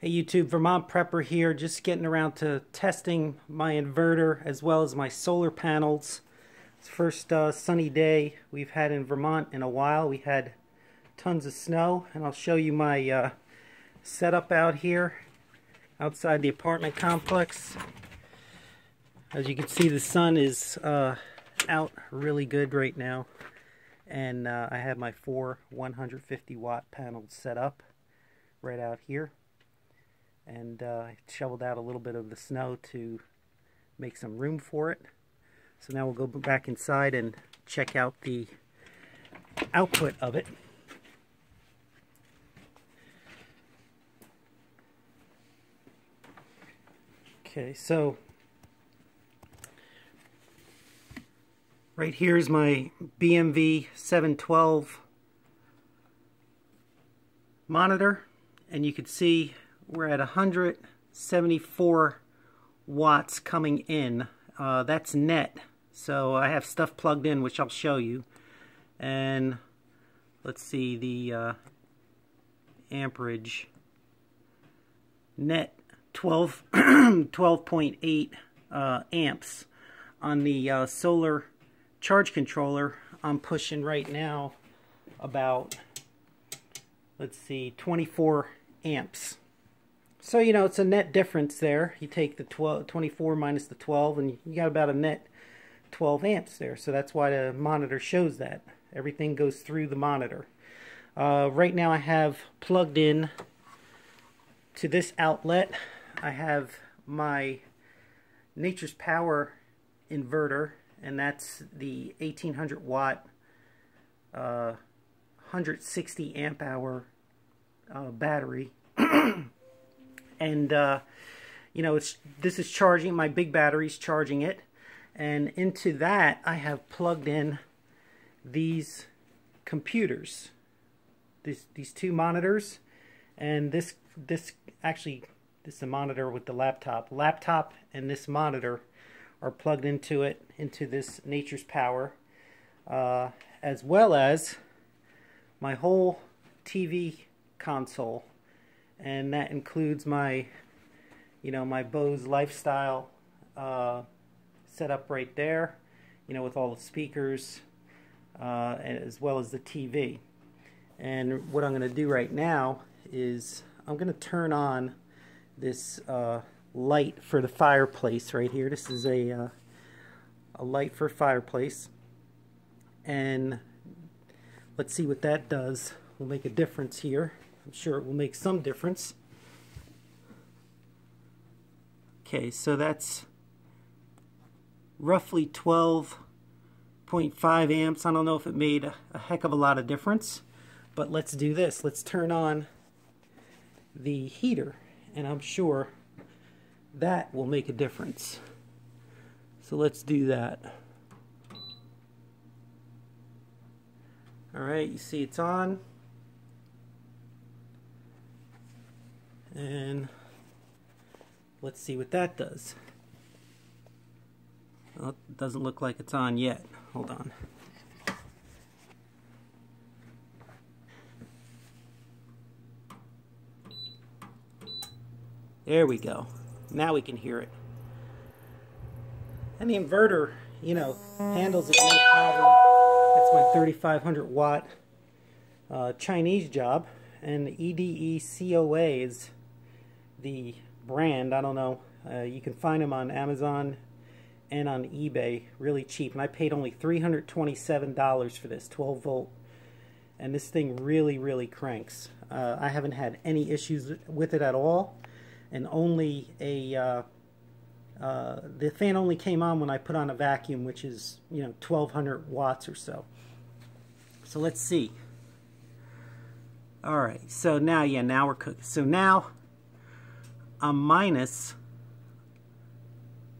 Hey YouTube, Vermont Prepper here, just getting around to testing my inverter as well as my solar panels. It's first uh, sunny day we've had in Vermont in a while. We had tons of snow and I'll show you my uh, setup out here outside the apartment complex. As you can see the sun is uh, out really good right now and uh, I have my four 150 watt panels set up right out here and uh, shoveled out a little bit of the snow to make some room for it. So now we'll go back inside and check out the output of it. Okay, so right here is my BMV 712 monitor and you can see we're at 174 watts coming in. Uh, that's net. So I have stuff plugged in, which I'll show you. And let's see the uh, amperage. Net 12 12.8 uh, amps on the uh, solar charge controller. I'm pushing right now about let's see 24 amps. So, you know, it's a net difference there. You take the 12, 24 minus the 12, and you got about a net 12 amps there. So that's why the monitor shows that. Everything goes through the monitor. Uh, right now I have plugged in to this outlet. I have my Nature's Power inverter, and that's the 1800 watt, uh, 160 amp hour uh, battery. and uh, you know it's this is charging my big battery's charging it. And into that I have plugged in these computers these these two monitors. And this this actually this is a monitor with the laptop. Laptop and this monitor are plugged into it into this nature's power uh, as well as my whole TV console and that includes my you know my Bose lifestyle uh, setup right there you know with all the speakers uh, as well as the TV and what I'm going to do right now is I'm going to turn on this uh, light for the fireplace right here. This is a uh, a light for fireplace. And let's see what that does. Will make a difference here I'm sure it will make some difference. Okay, so that's roughly 12.5 amps. I don't know if it made a, a heck of a lot of difference, but let's do this. Let's turn on the heater, and I'm sure that will make a difference. So let's do that. Alright, you see it's on. And let's see what that does. Well, it doesn't look like it's on yet. Hold on. There we go. Now we can hear it. And the inverter, you know, handles it no problem. That's my 3500 watt uh, Chinese job. And EDE is the brand. I don't know. Uh, you can find them on Amazon and on eBay really cheap. And I paid only $327 for this 12 volt. And this thing really, really cranks. Uh, I haven't had any issues with it at all. And only a, uh, uh the fan only came on when I put on a vacuum, which is, you know, 1200 watts or so. So let's see. All right, so now, yeah, now we're cooking. So now a minus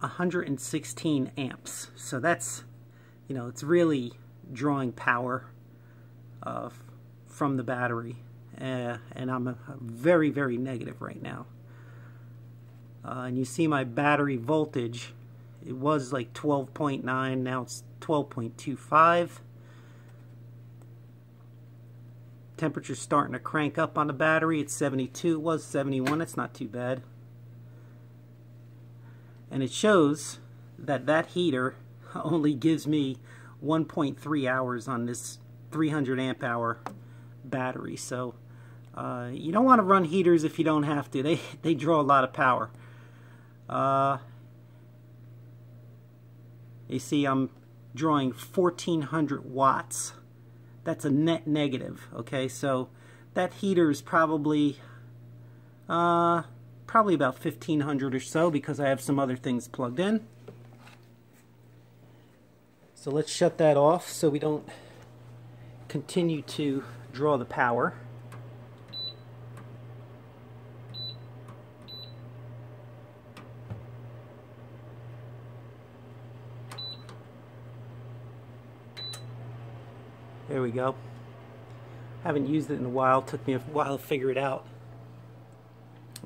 116 amps. So that's, you know, it's really drawing power uh, from the battery. Uh, and I'm a, a very, very negative right now. Uh, and you see my battery voltage, it was like 12.9, now it's 12.25. temperature's starting to crank up on the battery. It's 72. It was 71. It's not too bad. And it shows that that heater only gives me 1.3 hours on this 300 amp hour battery. So uh, you don't want to run heaters if you don't have to. They, they draw a lot of power. Uh, you see I'm drawing 1400 watts. That's a net negative, okay? So that heater is probably uh, probably about 1500 or so because I have some other things plugged in. So let's shut that off so we don't continue to draw the power. There we go. Haven't used it in a while. Took me a while to figure it out.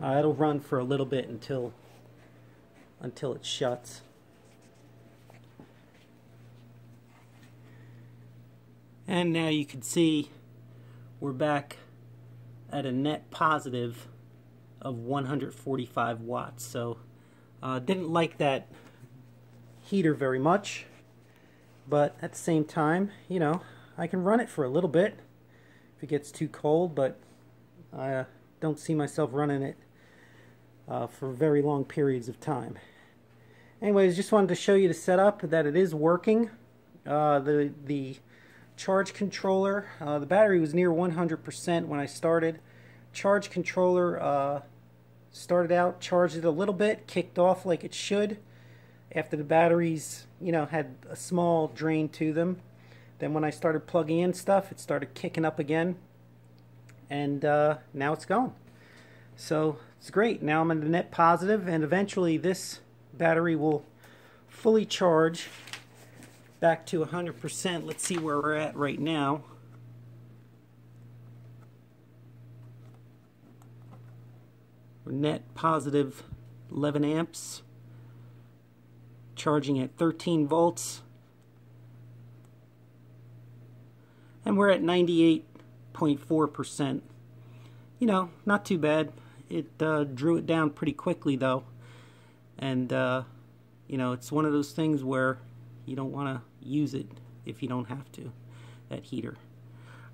Uh, it'll run for a little bit until until it shuts. And now you can see we're back at a net positive of 145 watts. So uh, didn't like that heater very much, but at the same time, you know, I can run it for a little bit if it gets too cold, but I uh, don't see myself running it uh, for very long periods of time. Anyways, just wanted to show you the setup, that it is working. Uh, the, the charge controller, uh, the battery was near 100% when I started. Charge controller uh, started out, charged it a little bit, kicked off like it should after the batteries, you know, had a small drain to them. Then when I started plugging in stuff, it started kicking up again. And uh, now it's gone. So it's great. Now I'm in the net positive, and eventually this battery will fully charge back to 100%. Let's see where we're at right now. Net positive 11 amps, charging at 13 volts. And we're at 98.4%. You know, not too bad. It uh, drew it down pretty quickly though, and uh, you know, it's one of those things where you don't want to use it if you don't have to, that heater.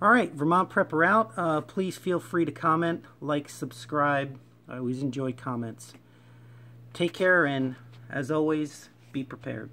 All right, Vermont Prepper out. Uh, please feel free to comment, like, subscribe. I always enjoy comments. Take care, and as always, be prepared.